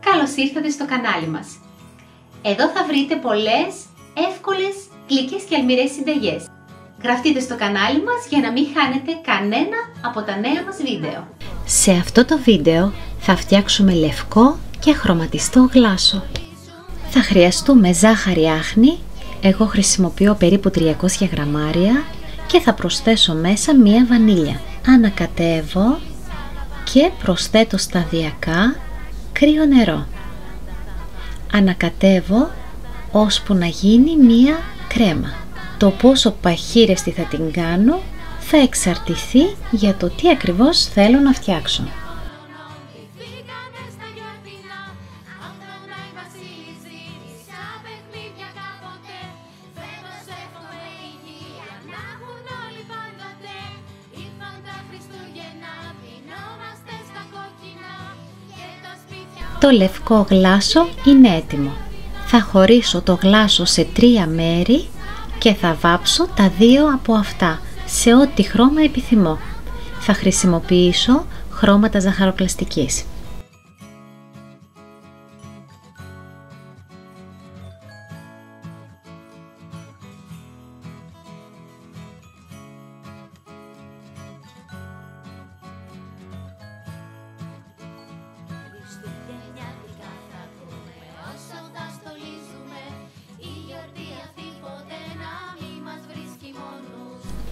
Καλώς ήρθατε στο κανάλι μας. Εδώ θα βρείτε πολλές, εύκολες, γλυκές και αλμυρές συνταγές. Γραφτείτε στο κανάλι μας για να μην χάνετε κανένα από τα νέα μας βίντεο. Σε αυτό το βίντεο θα φτιάξουμε λευκό και χρωματιστό γλάσο. Θα χρειαστούμε ζάχαρη άχνη, εγώ χρησιμοποιώ περίπου 300 γραμμάρια και θα προσθέσω μέσα μία βανίλια. Ανακατεύω και προσθέτω σταδιακά κρύο νερό. Ανακατεύω ώσπου να γίνει μία κρέμα. Το πόσο παχύρεστη θα την κάνω θα εξαρτηθεί για το τι ακριβώς θέλω να φτιάξω. Το λευκό γλάσο είναι έτοιμο. Θα χωρίσω το γλάσο σε τρία μέρη και θα βάψω τα δύο από αυτά σε ό,τι χρώμα επιθυμώ. Θα χρησιμοποιήσω χρώματα ζαχαροπλαστικής.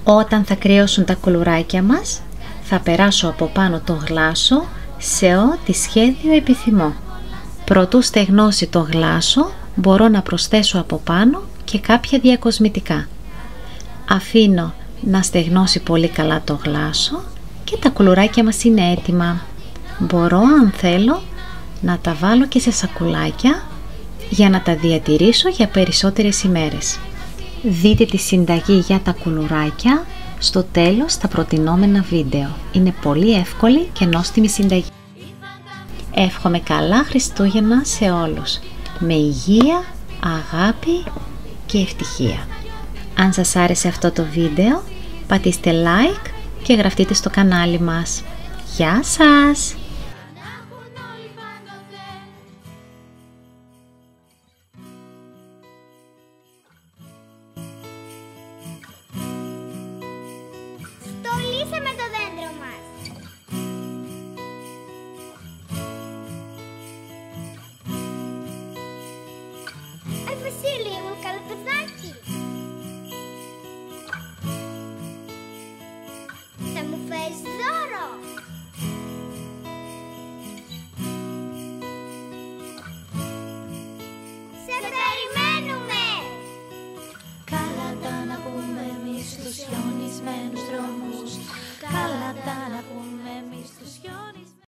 Όταν θα κρυώσουν τα κουλουράκια μας, θα περάσω από πάνω το γλάσο σε ό,τι σχέδιο επιθυμώ. Προτού στεγνώσει το γλάσο, μπορώ να προσθέσω από πάνω και κάποια διακοσμητικά. Αφήνω να στεγνώσει πολύ καλά το γλάσο και τα κουλουράκια μας είναι έτοιμα. Μπορώ αν θέλω να τα βάλω και σε σακουλάκια για να τα διατηρήσω για περισσότερες ημέρες. Δείτε τη συνταγή για τα κουλουράκια στο τέλος στα προτινόμενα βίντεο. Είναι πολύ εύκολη και νόστιμη συνταγή. Εύχομαι καλά Χριστούγεννα σε όλους. Με υγεία, αγάπη και ευτυχία. Αν σας άρεσε αυτό το βίντεο, πατήστε like και γραφτείτε στο κανάλι μας. Γεια σας! Веселее, мы как познати. Самый фейс